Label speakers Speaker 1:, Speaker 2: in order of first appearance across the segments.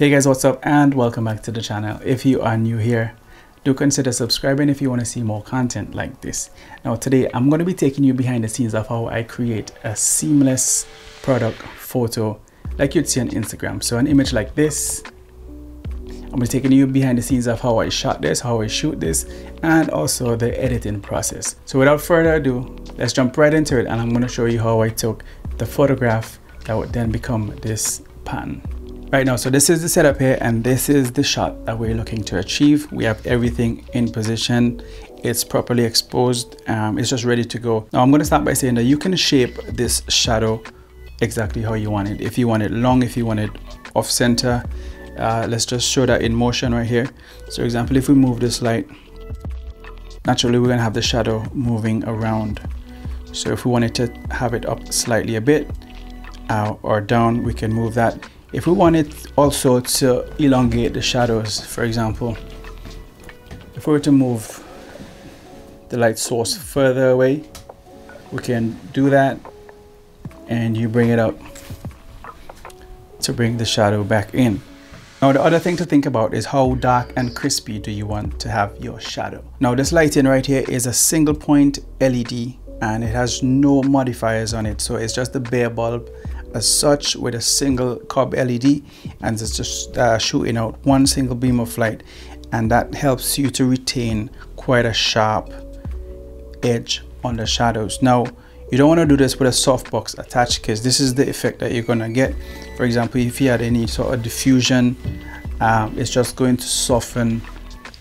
Speaker 1: Hey guys, what's up and welcome back to the channel. If you are new here, do consider subscribing if you want to see more content like this. Now today I'm going to be taking you behind the scenes of how I create a seamless product photo like you'd see on Instagram. So an image like this, I'm going to be taking you behind the scenes of how I shot this, how I shoot this, and also the editing process. So without further ado, let's jump right into it and I'm going to show you how I took the photograph that would then become this pattern. Right now, so this is the setup here and this is the shot that we're looking to achieve. We have everything in position. It's properly exposed. Um, it's just ready to go. Now I'm gonna start by saying that you can shape this shadow exactly how you want it. If you want it long, if you want it off center, uh, let's just show that in motion right here. So for example, if we move this light, naturally we're gonna have the shadow moving around. So if we wanted to have it up slightly a bit uh, or down, we can move that. If we wanted also to elongate the shadows, for example, if we were to move the light source further away, we can do that and you bring it up to bring the shadow back in. Now the other thing to think about is how dark and crispy do you want to have your shadow. Now this lighting right here is a single point LED and it has no modifiers on it so it's just the bare bulb as such with a single cob LED and it's just uh, shooting out one single beam of light and that helps you to retain quite a sharp edge on the shadows. Now you don't want to do this with a softbox attached because this is the effect that you're going to get. For example, if you had any sort of diffusion, um, it's just going to soften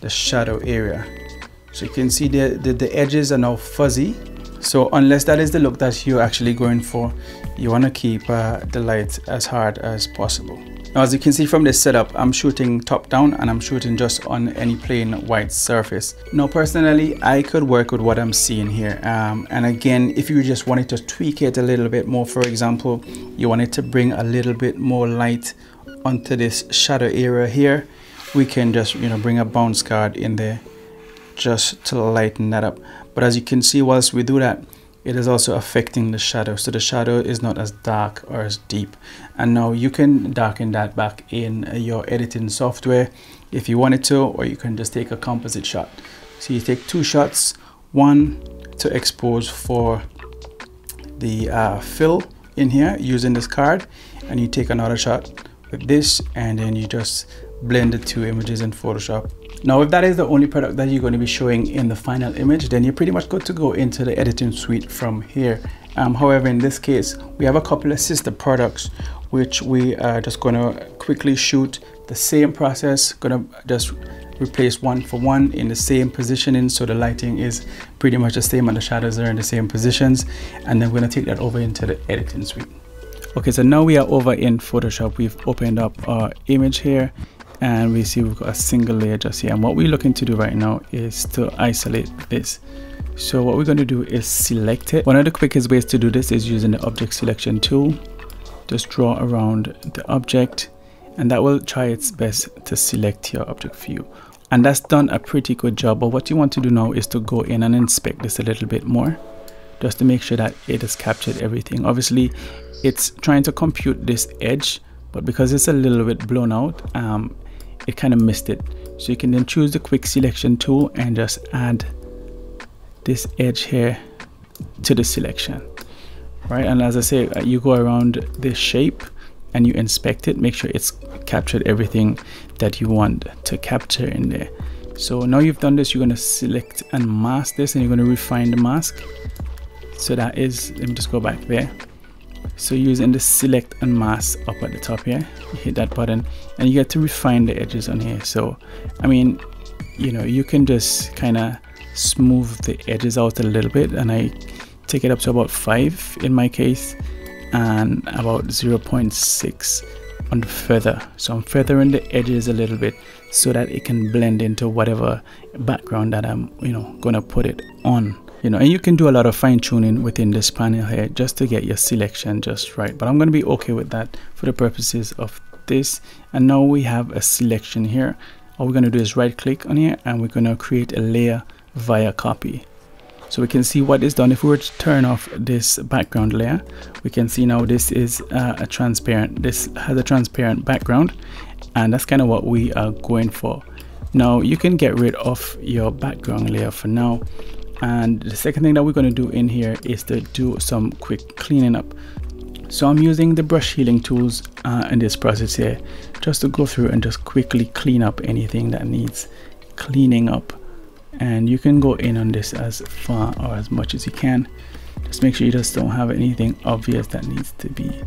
Speaker 1: the shadow area. So you can see the, the, the edges are now fuzzy so unless that is the look that you're actually going for, you want to keep uh, the light as hard as possible. Now as you can see from this setup, I'm shooting top down and I'm shooting just on any plain white surface. Now personally, I could work with what I'm seeing here. Um, and again, if you just wanted to tweak it a little bit more, for example, you wanted to bring a little bit more light onto this shadow area here, we can just, you know, bring a bounce card in there just to lighten that up. But as you can see whilst we do that it is also affecting the shadow. So the shadow is not as dark or as deep. And now you can darken that back in your editing software if you wanted to or you can just take a composite shot. So you take two shots one to expose for the uh, fill in here using this card and you take another shot with this and then you just blend the two images in Photoshop now, if that is the only product that you're going to be showing in the final image, then you're pretty much good to go into the editing suite from here. Um, however, in this case, we have a couple of sister products, which we are just going to quickly shoot the same process, going to just replace one for one in the same positioning so the lighting is pretty much the same and the shadows are in the same positions and then we're going to take that over into the editing suite. Okay so now we are over in photoshop. We've opened up our image here and we see we've got a single layer just here. And what we're looking to do right now is to isolate this. So what we're going to do is select it. One of the quickest ways to do this is using the object selection tool. Just draw around the object and that will try its best to select your object for you. And that's done a pretty good job but what you want to do now is to go in and inspect this a little bit more just to make sure that it has captured everything. Obviously it's trying to compute this edge but because it's a little bit blown out um, it kind of missed it. So you can then choose the quick selection tool and just add this edge here to the selection right? And as I say uh, you go around this shape and you inspect it make sure it's captured everything that you want to capture in there. So now you've done this you're going to select and mask this and you're going to refine the mask. So that is let me just go back there so using the select and mask up at the top here you hit that button and you get to refine the edges on here. So I mean you know you can just kind of smooth the edges out a little bit and I take it up to about 5 in my case and about 0.6 on the feather. So I'm feathering the edges a little bit so that it can blend into whatever background that I'm you know gonna put it on you know and you can do a lot of fine tuning within this panel here just to get your selection just right. But I'm going to be okay with that for the purposes of this. And now we have a selection here. All we're going to do is right click on here and we're going to create a layer via copy. So we can see what is done. If we were to turn off this background layer we can see now this is uh, a transparent this has a transparent background. And that's kind of what we are going for. Now you can get rid of your background layer for now and the second thing that we're going to do in here is to do some quick cleaning up. So I'm using the brush healing tools uh, in this process here just to go through and just quickly clean up anything that needs cleaning up. And you can go in on this as far or as much as you can. Just make sure you just don't have anything obvious that needs to be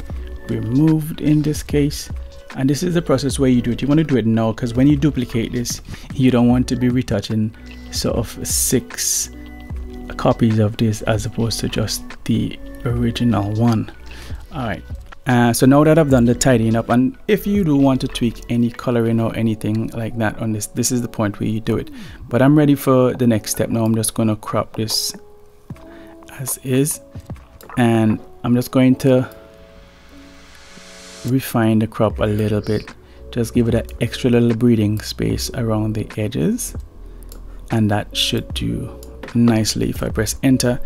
Speaker 1: removed in this case. And this is the process where you do it. You want to do it now because when you duplicate this you don't want to be retouching sort of six copies of this as opposed to just the original one. All right uh, so now that I've done the tidying up and if you do want to tweak any coloring or anything like that on this this is the point where you do it. But I'm ready for the next step. Now I'm just going to crop this as is and I'm just going to refine the crop a little bit. Just give it an extra little breathing space around the edges and that should do nicely. If I press enter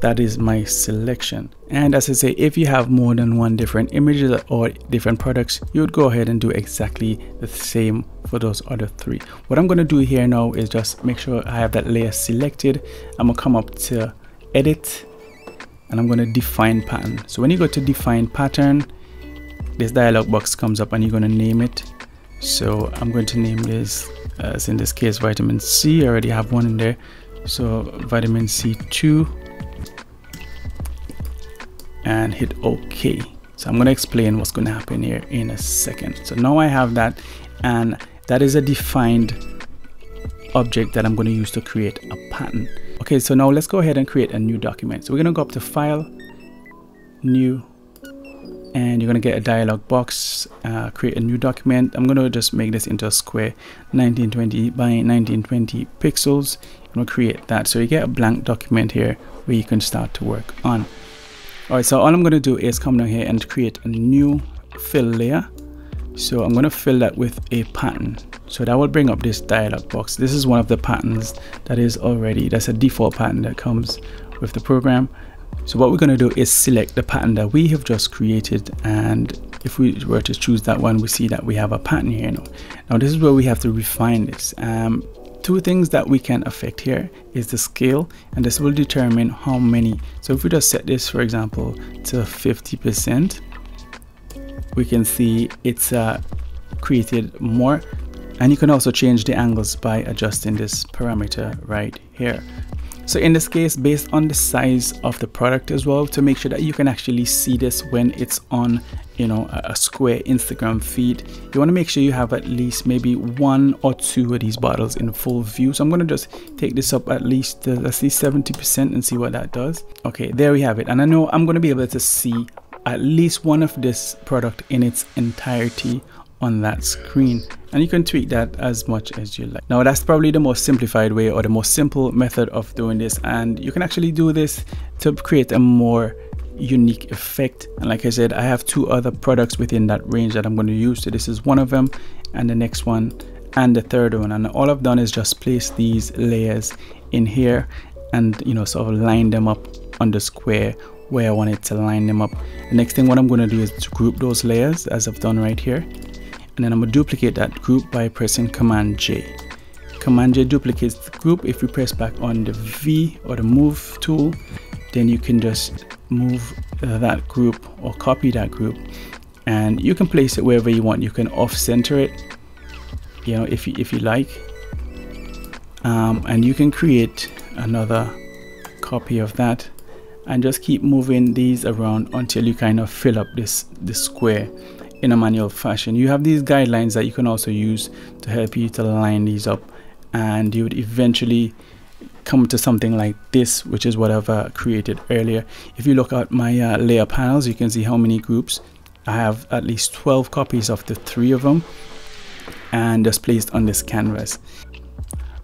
Speaker 1: that is my selection. And as I say if you have more than one different images or different products you would go ahead and do exactly the same for those other three. What I'm going to do here now is just make sure I have that layer selected. I'm gonna come up to edit and I'm going to define pattern. So when you go to define pattern this dialog box comes up and you're going to name it. So I'm going to name this as in this case vitamin C. I already have one in there so vitamin C2 and hit OK. So I'm going to explain what's going to happen here in a second. So now I have that and that is a defined object that I'm going to use to create a pattern. Okay, so now let's go ahead and create a new document. So we're going to go up to File, New, and you're going to get a dialog box, uh, create a new document. I'm going to just make this into a square 1920 by 1920 pixels. and we'll create that. So you get a blank document here where you can start to work on. All right, so all I'm going to do is come down here and create a new fill layer. So I'm going to fill that with a pattern. So that will bring up this dialog box. This is one of the patterns that is already, that's a default pattern that comes with the program. So what we're going to do is select the pattern that we have just created and if we were to choose that one we see that we have a pattern here now. Now this is where we have to refine this. Um, two things that we can affect here is the scale and this will determine how many so if we just set this for example to 50 percent we can see it's uh, created more and you can also change the angles by adjusting this parameter right here so in this case, based on the size of the product as well, to make sure that you can actually see this when it's on, you know, a, square Instagram feed, you want to make sure you have at least maybe one or two of these bottles in full view. So I'm going to just take this up at least, uh, let's see 70% and see what that does. Okay, there we have it. And I know I'm going to be able to see at least one of this product in its entirety on that screen. And you can tweak that as much as you like. Now that's probably the most simplified way or the most simple method of doing this. And you can actually do this to create a more unique effect. And like I said I have two other products within that range that I'm going to use. So this is one of them and the next one and the third one. And all I've done is just place these layers in here and you know sort of line them up on the square where I wanted to line them up. The next thing what I'm going to do is to group those layers as I've done right here and then I'm gonna duplicate that group by pressing Command J. Command J duplicates the group. If we press back on the V or the move tool, then you can just move uh, that group or copy that group and you can place it wherever you want. You can off center it, you know, if you, if you like. Um, and you can create another copy of that and just keep moving these around until you kind of fill up this, this square in a manual fashion. You have these guidelines that you can also use to help you to line these up and you would eventually come to something like this which is what I've uh, created earlier. If you look at my uh, layer panels you can see how many groups. I have at least 12 copies of the three of them and just placed on this canvas.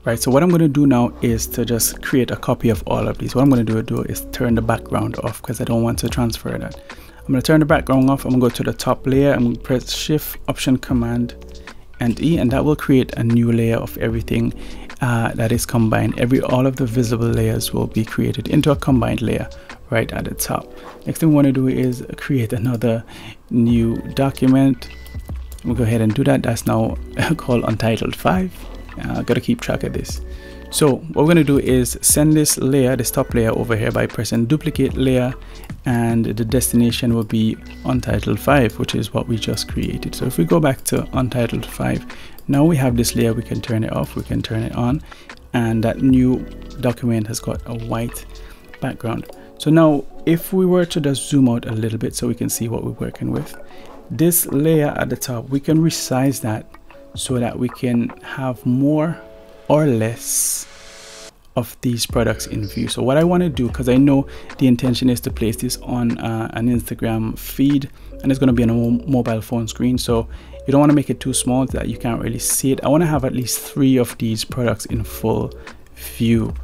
Speaker 1: Right, so what I'm going to do now is to just create a copy of all of these. What I'm going to do, do is turn the background off because I don't want to transfer that. I'm going to turn the background off. I'm going to go to the top layer. I'm going to press Shift, Option, Command, and E, and that will create a new layer of everything. uh, that is combined every all of the visible layers will be created into a combined layer right at the top next thing we want to do is create another new document we'll go ahead and do that that's now called untitled 5 uh, gotta keep track of this. So what we're going to do is send this layer this top layer over here by pressing duplicate layer and the destination will be untitled 5 which is what we just created. So if we go back to untitled 5 now we have this layer we can turn it off we can turn it on and that new document has got a white background. So now if we were to just zoom out a little bit so we can see what we're working with this layer at the top we can resize that so that we can have more or less of these products in view. So what I want to do because I know the intention is to place this on uh, an Instagram feed and it's going to be on a mobile phone screen so you don't want to make it too small that you can't really see it. I want to have at least three of these products in full view.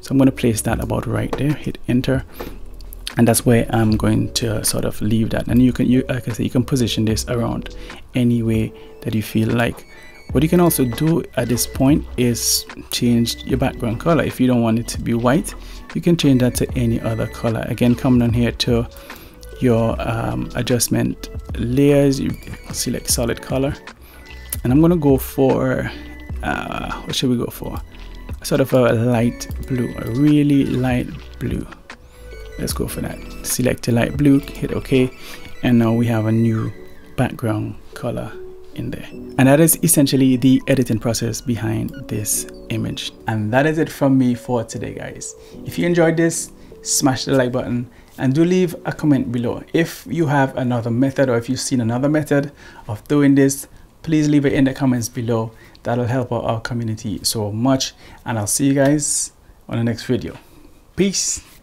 Speaker 1: So I'm going to place that about right there hit enter and that's where I'm going to sort of leave that. And you can you like I said you can position this around any way that you feel like. What you can also do at this point is change your background color. If you don't want it to be white you can change that to any other color. Again come down here to your um, adjustment layers you select solid color. And I'm gonna go for uh, what should we go for? Sort of a light blue a really light blue. Let's go for that. Select a light blue hit ok and now we have a new background color in there. And that is essentially the editing process behind this image. And that is it from me for today, guys. If you enjoyed this, smash the like button and do leave a comment below. If you have another method or if you've seen another method of doing this, please leave it in the comments below. That'll help our community so much. And I'll see you guys on the next video. Peace.